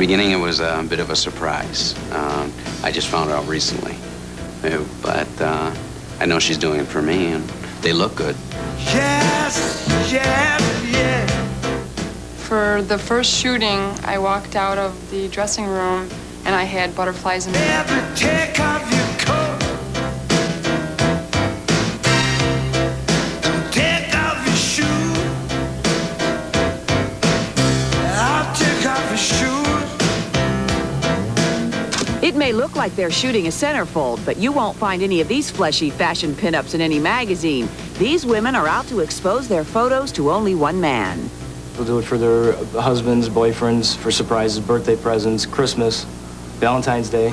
beginning, it was a bit of a surprise. Um, I just found out recently. Uh, But uh, I know she's doing it for me, and they look good. Yes, yes, yeah. For the first shooting, I walked out of the dressing room and I had butterflies in my It may look like they're shooting a centerfold, but you won't find any of these fleshy fashion pinups in any magazine. These women are out to expose their photos to only one man. They'll do it for their husbands, boyfriends, for surprises, birthday presents, Christmas, Valentine's Day.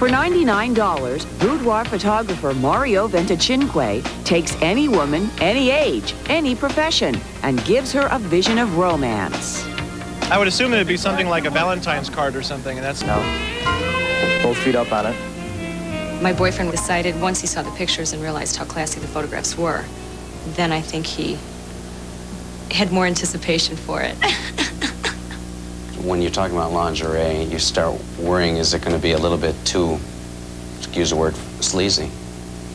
For $99, boudoir photographer Mario Ventacinque takes any woman, any age, any profession, and gives her a vision of romance. I would assume it'd be something like a Valentine's card or something, and that's No. Both feet up on it. My boyfriend decided once he saw the pictures and realized how classy the photographs were, then I think he had more anticipation for it. When you're talking about lingerie, you start worrying, is it going to be a little bit too, excuse the word, sleazy?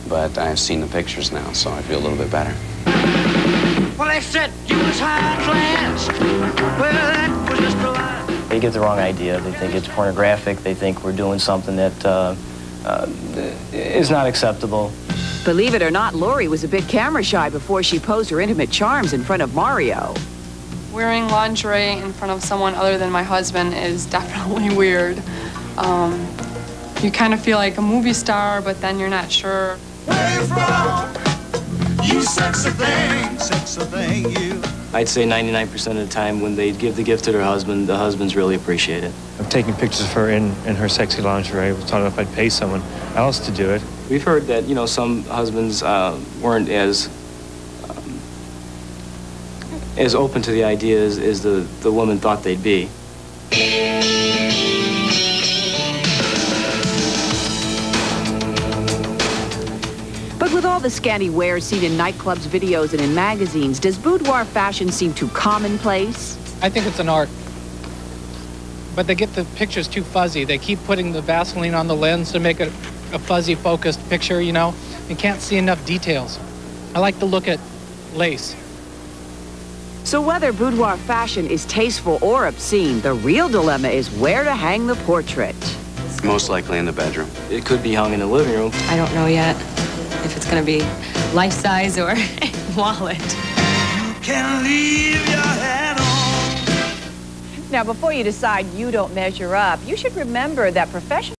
But I've seen the pictures now, so I feel a little bit better. Well, they said you was high class. Well, that was just a lie. They get the wrong idea. They think it's pornographic. They think we're doing something that uh, uh, is not acceptable. Believe it or not, Lori was a bit camera shy before she posed her intimate charms in front of Mario. Wearing lingerie in front of someone other than my husband is definitely weird. Um, you kind of feel like a movie star, but then you're not sure. Where you from? You sexy thing, sexy thing, you. I'd say 99% of the time when they give the gift to their husband, the husbands really appreciate it. I'm taking pictures of her in, in her sexy lingerie. I was talking if I'd pay someone else to do it. We've heard that, you know, some husbands uh, weren't as as open to the idea as, as the, the woman thought they'd be. But with all the scanty wares seen in nightclubs, videos, and in magazines, does boudoir fashion seem too commonplace? I think it's an art. But they get the pictures too fuzzy. They keep putting the Vaseline on the lens to make it a fuzzy focused picture, you know? You can't see enough details. I like to look at lace. So whether boudoir fashion is tasteful or obscene, the real dilemma is where to hang the portrait. Most likely in the bedroom. It could be hung in the living room. I don't know yet if it's going to be life size or wallet. You can leave your hat on. Now, before you decide you don't measure up, you should remember that professional